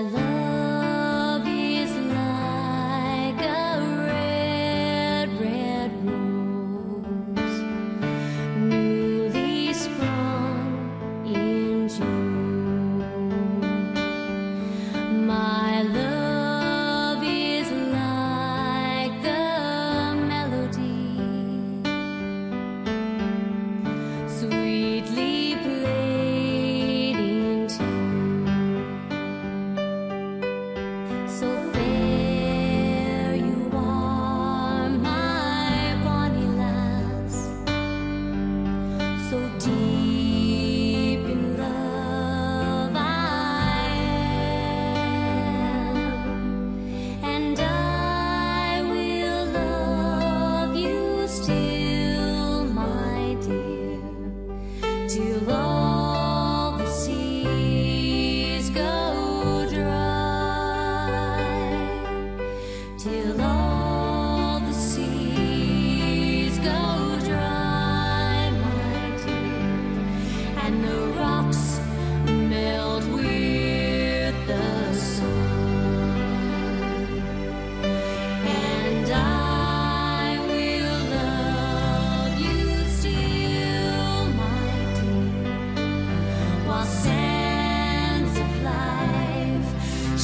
My love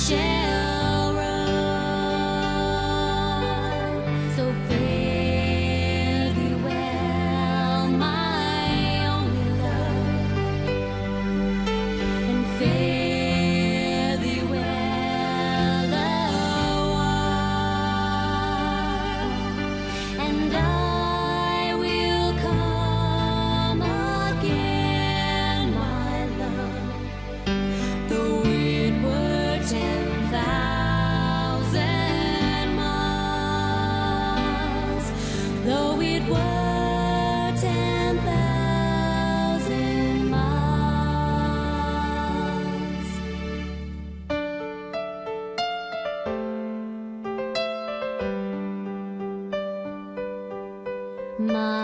share. my